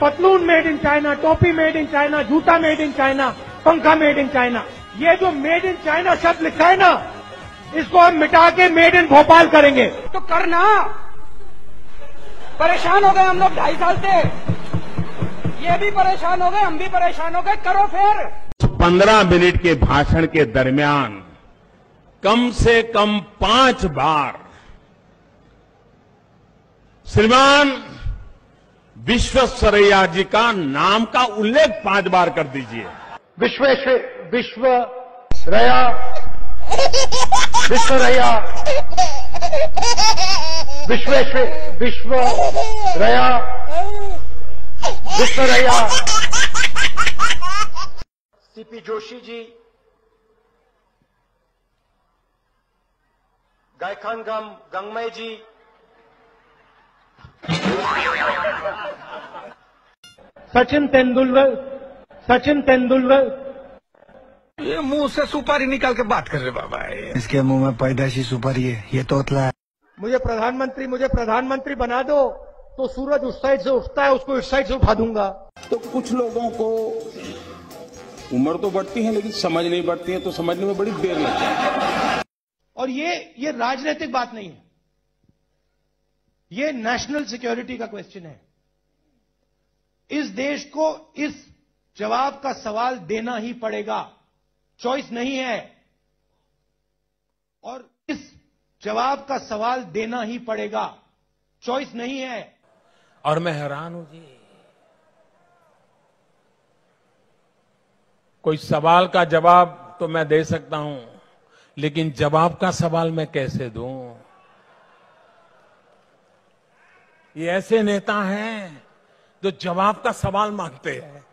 पतलून made in China टोपी made in China जूता मेड इन चाइना पंखा मेड इन चाइना ये जो मेड इन चाइना शब्द लिखा है ना इसको हम मिटा के मेड इन भोपाल करेंगे। तो करना। परेशान हो गए हम लोग ढाई साल से। ये भी परेशान हो गए हम भी परेशान हो गए। करो फिर। पंद्रह मिनट के भाषण के दरमियान कम से कम पाँच बार श्रीमान विश्वसरैया जी का नाम का उल्लेख पाँच बार कर दीजिए। विश्वेश्वर विश्व रया विश्व रया विश्वेश्वर विश्व रया विश्व रया सीपी जोशी जी। गायखान गम गंगमय जी। सचिन तेंदुलकर सचिन तेंदुलकर। ये मुँह से सुपारी निकाल के बात कर रहे बाबा इसके मुँह में पैदाशी सुपारी है ये तोतला है। मुझे प्रधानमंत्री मुझे प्रधानमंत्री बना दो तो सूरज उस साइड से उठता है उसको इस साइड से उठा दूँगा। तो कुछ लोगों को उम्र तो बढ़ती है लेकिन समझ नहीं बढ़ती है तो समझने में बड़ी देर लगती है। और ये ये राजनीतिक बात नहीं है। ये नेशनल सिक्योरिटी का क्वेश्चन है। इस देश को इस जवाब का सवाल देना ही पड़ेगा। चॉइस नहीं है। और इस जवाब का सवाल देना ही पड़ेगा। चॉइस नहीं है। और मैं हैरान हूँ जी। कोई सवाल का जवाब तो मैं दे सकता हूँ, लेकिन जवाब का सवाल मैं कैसे दूँ? ये ऐसे नेता हैं जो जवाब का सवाल मांगते हैं।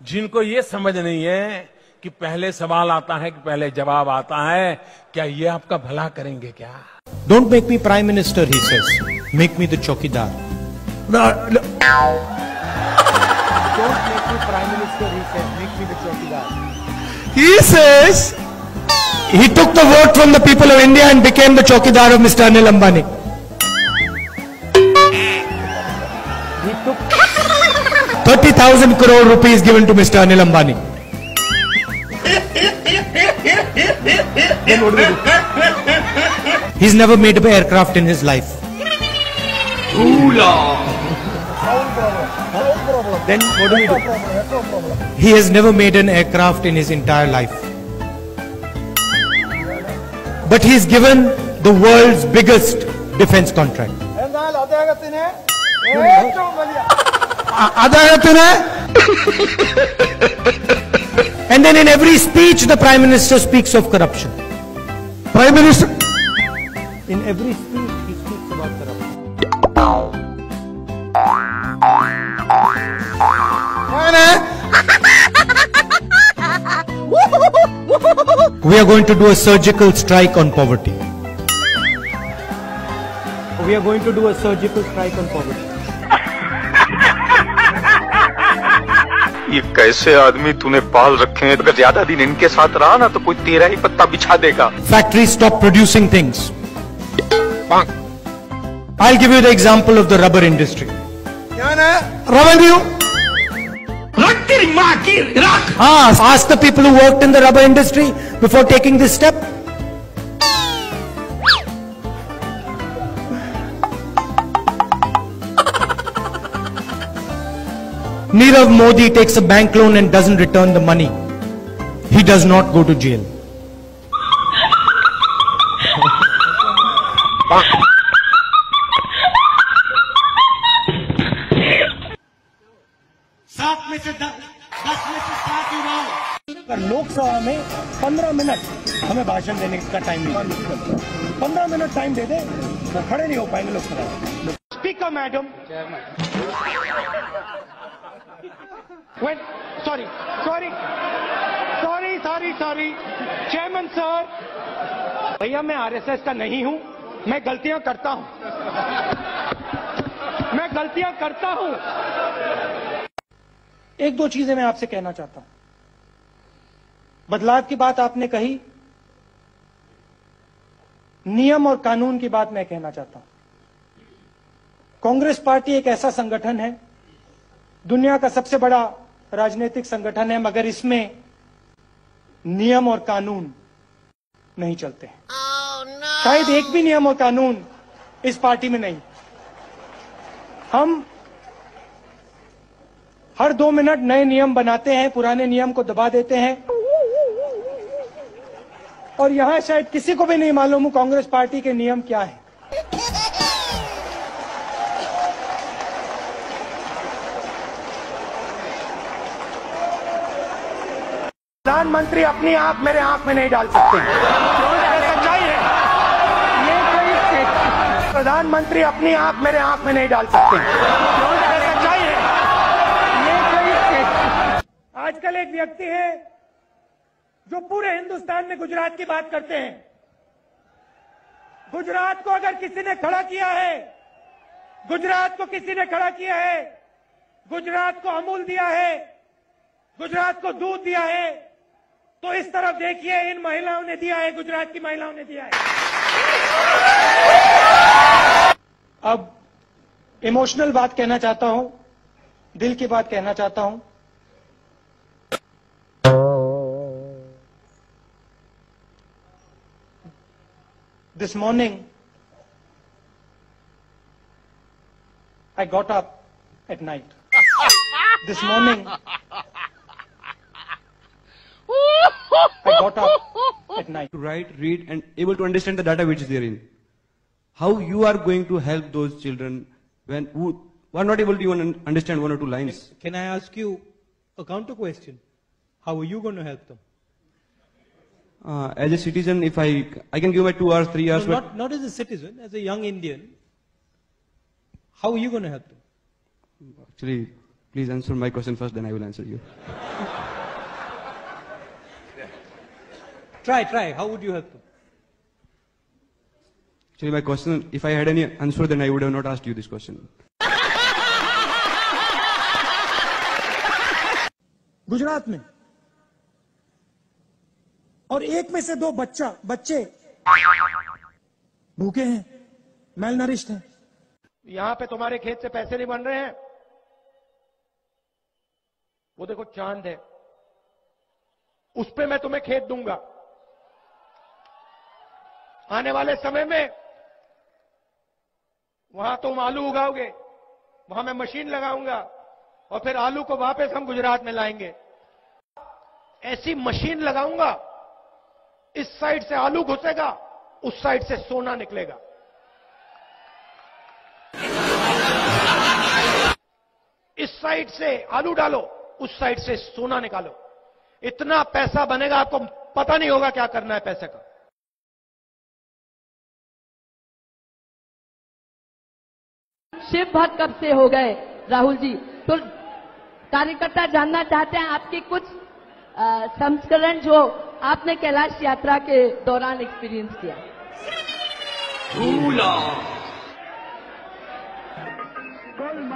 जिनको ये समझ नहीं है कि पहले सवाल आता है कि पहले जवाब आता है क्या ये आपका भला करेंगे क्या? Don't make me prime minister he says make me the chowkidar. Don't make me prime minister he says chowkidar. He took the vote from the people of India and became the chowkidar of mister Anil Ambani 30,000 crore rupees given to Mr. Anil Ambani. Then what do we do? He's never made an aircraft in his life. Then what do we do? He has never made an aircraft in his entire life. But he's given the world's biggest defense contract. And then in every speech, the Prime Minister speaks of corruption. Prime Minister. In every speech, he speaks about corruption. We are going to do a surgical strike on poverty. We are going to do a surgical strike on poverty. ये कैसे आदमी तूने पाल रखे हैं? अगर ज़्यादा दिन इनके साथ रहा ना तो कोई तेरा ही पत्ता बिछा देगा। Factory stop producing things I give you the example of the rubber industry revenue रख हाँ asked the people work in the rubber industry before taking this step Nirav Modi takes a bank loan and doesn't return the money. He does not go to jail. सात में से दस दस में से सात युवाओं पर लोकसभा में पंद्रह मिनट हमें भाषण देने का टाइम नहीं पंद्रह मिनट टाइम दे दे, वो खड़े नहीं हो पाएँगे लोकसभा में speaker madam When, sorry, sorry, sorry, sorry, sorry, chairman sir भैया मैं आरएसएस का नहीं हूँ मैं गलतियाँ करता हूँ। मैं गलतियाँ करता हूँ। एक दो चीज़ें मैं आपसे कहना चाहता हूँ। बदलाव की बात आपने कही नियम और कानून की बात मैं कहना चाहता हूँ। कांग्रेस पार्टी एक ऐसा संगठन है दुनिया का सबसे बड़ा राजनीतिक संगठन है मगर इसमें नियम और कानून नहीं चलते हैं। शायद एक भी नियम और कानून इस पार्टी में नहीं। हम हर दो मिनट नए नियम बनाते हैं पुराने नियम को दबा देते हैं। और यहाँ शायद किसी को भी नहीं मालूम कांग्रेस पार्टी के नियम क्या है। प्रधानमंत्री अपनी आँख मेरे आँख में नहीं डाल सकते सच्चाई है। प्रधानमंत्री अपनी आँख मेरे आँख में नहीं डाल सकते सच्चाई है। आजकल एक व्यक्ति है जो पूरे हिंदुस्तान में गुजरात की बात करते हैं। गुजरात को अगर किसी ने खड़ा किया है, गुजरात को किसी ने खड़ा किया है, गुजरात को अमूल दिया है, गुजरात को दूध दिया है तो इस तरफ़ देखिए इन महिलाओं ने दिया है गुजरात की महिलाओं ने दिया है अब इमोशनल बात कहना चाहता हूँ दिल की बात कहना चाहता हूँ This morning, I got up at night. This morning, at night. to write, read, and able to understand the data which is therein. How you are going to help those children when who, who are not able to even understand one or two lines? Can I ask you a counter question? How are you going to help them? Uh, as a citizen, if I I can give my two hours, three hours, but not, not as a citizen, as a young Indian. How are you going to help them? actually, please answer my question first, then I will answer you. Try, try. How would you help them? Actually, my question, if I had any answer, then I would have not asked you this question. Gujarat में और एक में से दो बच्चा बच्चे भूखे हैं मेल नरिष्ट हैं यहाँ पे तुम्हारे खेत से पैसे नहीं बन रहे हैं वो देखो चाँद है उस पे मैं तुम्हें खेत दूँगा आने वाले समय में, वहाँ तुम आलू उगाओगे, वहाँ मैं मशीन लगाऊँगा, और फिर आलू को वापस हम गुजरात में लाएँगे। ऐसी मशीन लगाऊँगा, इस साइड से आलू घुसेगा, उस साइड से सोना निकलेगा। इस साइड से आलू डालो, उस साइड से सोना निकालो। इतना पैसा बनेगा आपको पता नहीं होगा क्या करना है पैसे का। शिव भक्त कब से हो गए? राहुल जी तो कार्यकर्ता जानना चाहते हैं आपके कुछ संस्करण जो आपने कैलाश यात्रा के दौरान एक्सपीरियंस किया।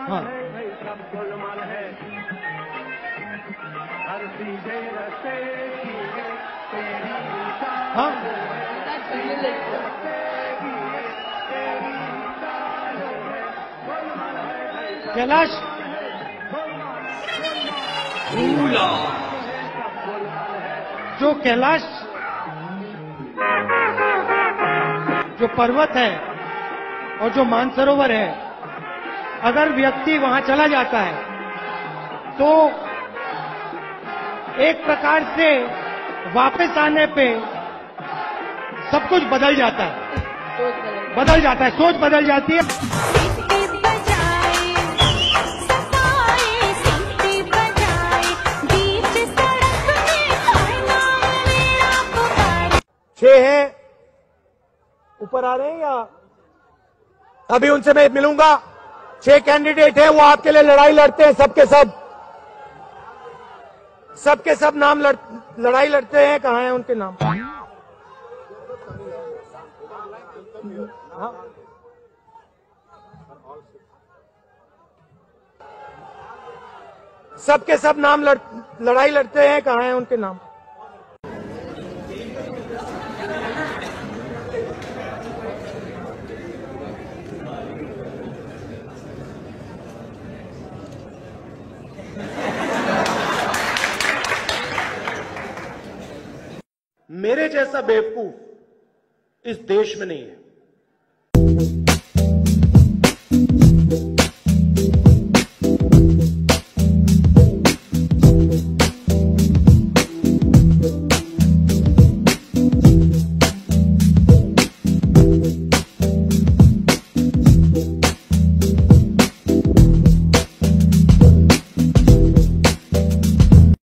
हाँ हाँ। कैलाश। जो कैलाश जो पर्वत है और जो मानसरोवर है अगर व्यक्ति वहाँ चला जाता है तो एक प्रकार से वापस आने पे सब कुछ बदल जाता है। बदल जाता है सोच बदल जाती है। ऊपर आ रहे हैं या? अभी उनसे मैं मिलूँगा। छह कैंडिडेट है वो आपके लिए लड़ाई लड़ते हैं सबके सब। सबके सब नाम लड़, लड़ाई लड़ते हैं कहा है उनके नाम? हाँ। सबके सब नाम लड़, लड़ाई लड़ते हैं कहा है उनके नाम मेरे जैसा बेवकूफ़ इस देश में नहीं है।